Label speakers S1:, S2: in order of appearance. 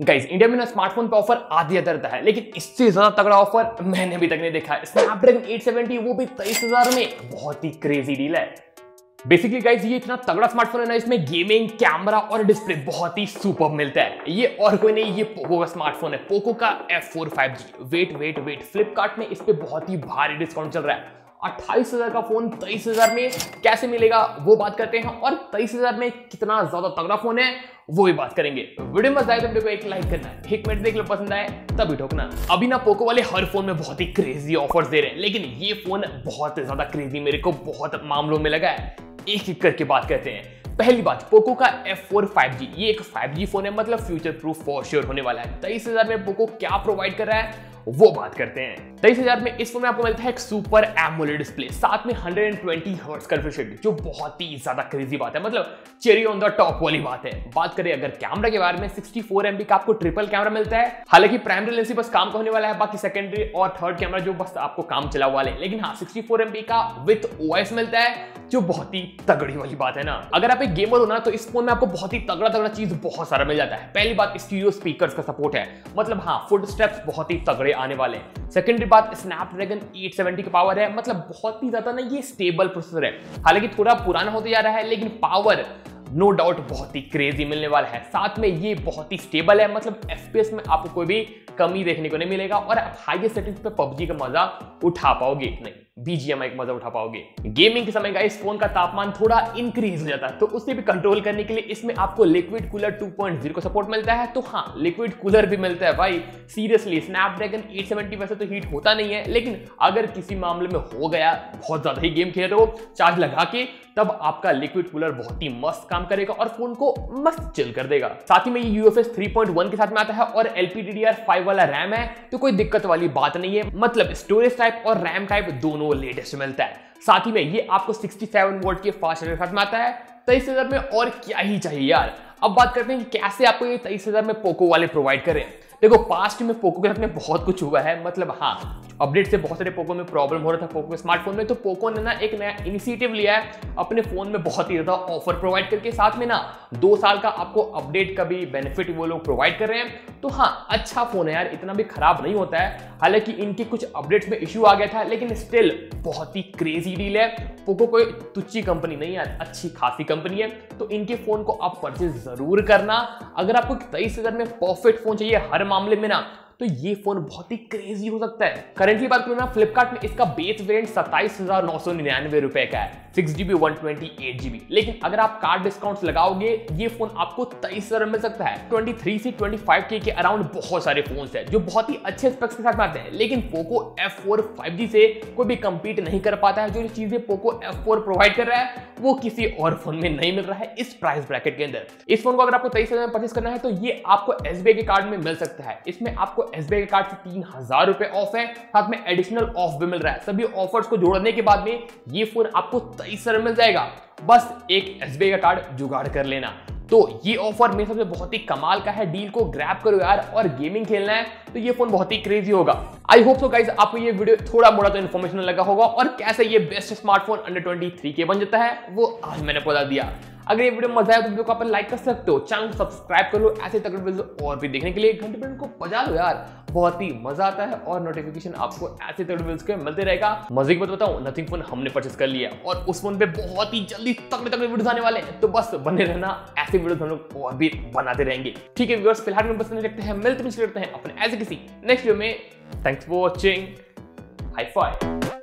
S1: Guys India में ना smartphone पे ऑफ़र आधी रहता है, लेकिन इससे ज़्यादा तगड़ा ऑफ़र मैंने अभी तक नहीं देखा है। स्नैपड्रैगन 870 वो भी तेईस हज़ार में, बहुत ही क्रेजी डील है। बेसिकली गाइज़ ये इतना तगड़ा स्मार्टफ़ोन है ना, इसमें गेमिंग कैमरा और डिस्प्ले बहुत ही सुपर मिलता है। ये और कोई नहीं, ये पोको का स्मार्टफ़ोन है। पोको का F4 5G wait wait wait Flipkart में इस पर बहुत ही भारी डिस्काउंट चल रहा है। अट्ठाईस हज़ार का फ़ोन तेईस हज़ार में कैसे मिलेगा, वो बात करते हैं। और तेईस हज़ार में कितना ज़्यादा तगड़ा फ़ोन है, वो भी बात करेंगे। वीडियो में आए तो वीडियो को एक लाइक करना, एक मिनट देख लो पसंद आए, तभी ठोकना। अभी ना पोको वाले हर फ़ोन में बहुत ही क्रेजी ऑफर्स दे रहे हैं, लेकिन ये फ़ोन बहुत ज़्यादा क्रेजी मेरे को बहुत मामलों में लगा है। एक एक करके बात करते हैं। पहली बात, पोको का F4 5G ये एक 5G फ़ोन है मतलब फ्यूचर प्रूफ फॉर श्योर होने वाला है। तेईस हज़ार में पोको क्या प्रोवाइड कर रहा है, वो बात करते हैं। तेईस हज़ार में इस फ़ोन में आपको मिलता है एक सुपर एमोलेड डिस्प्ले साथ में 120 हर्ट्ज का रिफ्रेश जो बहुत ही ज़्यादा क्रेजी बात है। मतलब चेरी ऑन द टॉप वाली बात है। बात करें अगर कैमरा के बारे में 64 फोर का आपको ट्रिपल कैमरा मिलता है। हालाँकि प्राइमरी लेंस बस काम का होने वाला है, बाकी सेकेंडरी और थर्ड कैमरा जो बस आपको काम चला वाले लेकिन हाँ सिक्सटी फोर का विथ ओएस मिलता है, जो बहुत ही तगड़ी वाली बात है ना। अगर आप एक गेमर हो ना तो इस फ़ोन में आपको बहुत ही तगड़ा तगड़ा चीज़ बहुत सारा मिल जाता है। पहली बात स्टीरियो स्पीकर्स का सपोर्ट है। मतलब हाँ फुट स्टेप्स बहुत ही तगड़े आने वाले हैं। सेकेंडरी बात स्नैपड्रैगन 870 का पावर है मतलब बहुत ही ज़्यादा ना ये स्टेबल प्रोसेसर है। हालाँकि थोड़ा पुराना होते जा रहा है, लेकिन पावर नो no डाउट बहुत ही क्रेजी मिलने वाला है। साथ में ये बहुत ही स्टेबल है मतलब एफपीएस में आपको कोई भी कमी देखने को नहीं मिलेगा और आप हाईएस्ट सेटिंग्स पे पबजी का मज़ा उठा पाओगे नहीं बीजीएमआई का मज़ा उठा पाओगे। गेमिंग के समय का इस फ़ोन का तापमान थोड़ा इंक्रीज हो जाता है तो उसे भी कंट्रोल करने के लिए इसमें आपको लिक्विड कूलर 2.0 का सपोर्ट मिलता है। तो हाँ लिक्विड कूलर भी मिलता है भाई। सीरियसली स्नैपड्रैगन 870 वैसे तो हीट होता नहीं है, लेकिन अगर किसी मामले में हो गया, बहुत ज़्यादा ही गेम खेल रहे हो चार्ज लगा के तब आपका लिक्विड कूलर बहुत ही मस्त काम करेगा और फ़ोन को मस्त चिल कर देगा। साथ ही में ये यूएफएस 3.1 के साथ में आता है और LPDDR5 वाला रैम है तो कोई दिक्कत वाली बात नहीं है। मतलब स्टोरेज टाइप और रैम टाइप दोनों लेटेस्ट मिलता है। साथ ही में ये आपको 67 वोल्ट के फास्ट चार्जर साथ में आता है। तेईस हज़ार में और क्या ही चाहिए यार। अब बात करते हैं कि कैसे आपको ये तेईस हज़ार में पोको वाले प्रोवाइड करें। देखो पास्ट में पोको के साथ में बहुत कुछ हुआ है मतलब हाँ अपडेट से बहुत सारे पोको में प्रॉब्लम हो रहा था पोको स्मार्टफ़ोन में तो पोको ने ना एक नया इनिशिएटिव लिया है, अपने फ़ोन में बहुत ही ज़्यादा ऑफ़र प्रोवाइड करके, साथ में ना दो साल का आपको अपडेट का भी बेनिफिट वो लोग प्रोवाइड कर रहे हैं। तो हाँ अच्छा फ़ोन है यार, इतना भी खराब नहीं होता है, हालाँकि इनके कुछ अपडेट्स में इश्यू आ गया था, लेकिन स्टिल बहुत ही क्रेजी डील है। पोको कोई तुच्छी कंपनी नहीं है, अच्छी खासी कंपनी है तो इनके फ़ोन को आप परचेज ज़रूर करना। अगर आपको तेईस हज़ार में परफेक्ट फ़ोन चाहिए, हर मामले में ना तो ये फ़ोन बहुत ही क्रेजी हो सकता है। करेंटली बात करूँ ना फ्लिपकार्ट में इसका बेस वेरिएंट सत्ताईस हज़ार नौ सौ निन्यानवे रुपए का है। Six GB one twenty eight GB लेकिन अगर आप कार्ड डिस्काउंट लगाओगे ये फ़ोन आपको तेईस हज़ार मिल सकता है। ट्वेंटी थ्री से ट्वेंटी फाइव के, के अराउंड बहुत सारे फ़ोन है जो बहुत ही अच्छे स्पेक्स के साथ आते हैं। लेकिन Poco F four five G से कोई भी कंपीट नहीं कर पाता है। जो चीज़ें पोको एफ़ फोर प्रोवाइड कर रहा है वो किसी और फ़ोन में नहीं मिल रहा है इस प्राइस ब्रैकेट के अंदर। इस फ़ोन को अगर आपको तेईस हज़ार में परचेस करना है तो ये आपको एस के कार्ड में मिल सकता है। इसमें आपको एस के कार्ड से तीन हज़ार रुपए ऑफ़ है। साथ में एडिशनल ऑफ़ भी मिल रहा है। सभी ऑफर्स को जोड़ने के बाद में ये फ़ोन आपको तेईस मिल जाएगा। बस एक एस का कार्ड जुगाड़ कर लेना। तो ये ऑफ़र मेरे सबसे बहुत ही कमाल का है। डील को ग्रैब करो यार और गेमिंग खेलना है तो ये फ़ोन बहुत ही क्रेजी होगा। आई होप सो गाइज़ आपको ये वीडियो थोड़ा मोड़ा तो इन्फॉर्मेशन लगा होगा। और कैसे ये बेस्ट स्मार्टफ़ोन अंडर 23 के बन जाता है, वो आज मैंने बता दिया। अगर ये वीडियो मज़ा आया तो वीडियो को आप लाइक कर सकते हो। चैनल सब्सक्राइब कर लो, ऐसे तगड़े वीडियो और भी देखने के लिए घंटे बटन को बजा लो यार। बहुत ही मज़ा आता है और नोटिफिकेशन आपको ऐसे तगड़े के मिलते रहेगा। मज़े की बात बताऊँ नथिंग फ़ोन हमने परचेस कर लिया और उस फ़ोन पे बहुत ही जल्दी तगड़े तगड़े वीडियोस आने वाले हैं। तो बस बने रहना, ऐसे वीडियोस हम लोग और भी बनाते रहेंगे। ठीक है व्यूअर्स फ़िलहाल में नहीं रखते हैं मिलते मिलते हैं अपने ऐसे किसी नेक्स्ट वीडियो में। Thanks for watching high five